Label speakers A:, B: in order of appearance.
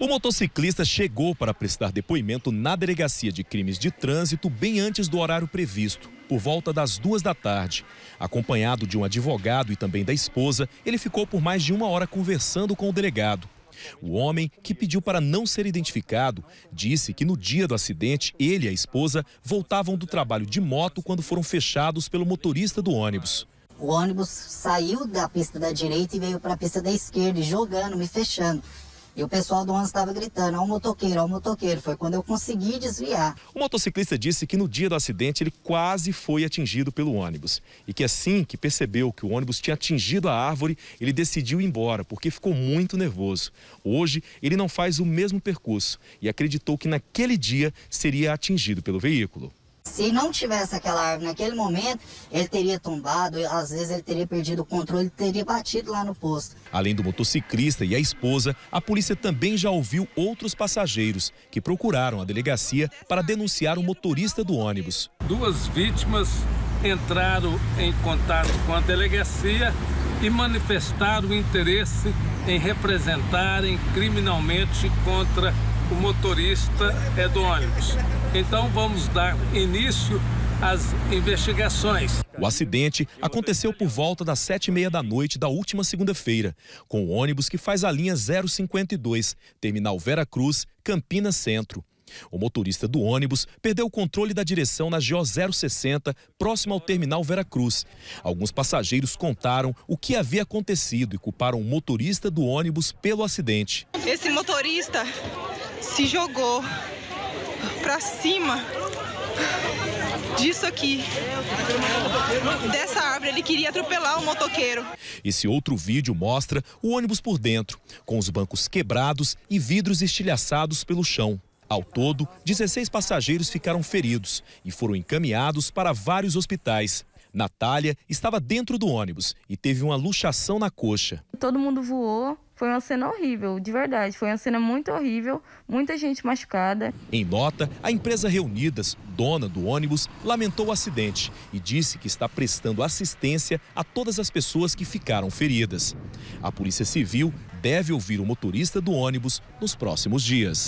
A: O motociclista chegou para prestar depoimento na delegacia de crimes de trânsito bem antes do horário previsto, por volta das duas da tarde. Acompanhado de um advogado e também da esposa, ele ficou por mais de uma hora conversando com o delegado. O homem, que pediu para não ser identificado, disse que no dia do acidente, ele e a esposa voltavam do trabalho de moto quando foram fechados pelo motorista do ônibus.
B: O ônibus saiu da pista da direita e veio para a pista da esquerda, jogando, me fechando. E o pessoal do ônibus estava gritando, ó o motoqueiro, ó o motoqueiro. Foi quando eu consegui desviar.
A: O motociclista disse que no dia do acidente ele quase foi atingido pelo ônibus. E que assim que percebeu que o ônibus tinha atingido a árvore, ele decidiu ir embora, porque ficou muito nervoso. Hoje, ele não faz o mesmo percurso e acreditou que naquele dia seria atingido pelo veículo.
B: Se não tivesse aquela árvore naquele momento, ele teria tombado, às vezes ele teria perdido o controle e teria batido lá no posto.
A: Além do motociclista e a esposa, a polícia também já ouviu outros passageiros que procuraram a delegacia para denunciar o motorista do ônibus.
C: Duas vítimas entraram em contato com a delegacia e manifestaram o interesse em representarem criminalmente contra o motorista é do ônibus. Então vamos dar início às investigações.
A: O acidente aconteceu por volta das sete e meia da noite da última segunda-feira, com o ônibus que faz a linha 052, terminal Vera Cruz, Campinas Centro. O motorista do ônibus perdeu o controle da direção na GO 060, próximo ao terminal Veracruz. Alguns passageiros contaram o que havia acontecido e culparam o motorista do ônibus pelo acidente.
D: Esse motorista se jogou para cima disso aqui, dessa árvore. Ele queria atropelar o motoqueiro.
A: Esse outro vídeo mostra o ônibus por dentro, com os bancos quebrados e vidros estilhaçados pelo chão. Ao todo, 16 passageiros ficaram feridos e foram encaminhados para vários hospitais. Natália estava dentro do ônibus e teve uma luxação na coxa.
E: Todo mundo voou, foi uma cena horrível, de verdade. Foi uma cena muito horrível, muita gente machucada.
A: Em nota, a empresa Reunidas, dona do ônibus, lamentou o acidente e disse que está prestando assistência a todas as pessoas que ficaram feridas. A Polícia Civil deve ouvir o motorista do ônibus nos próximos dias.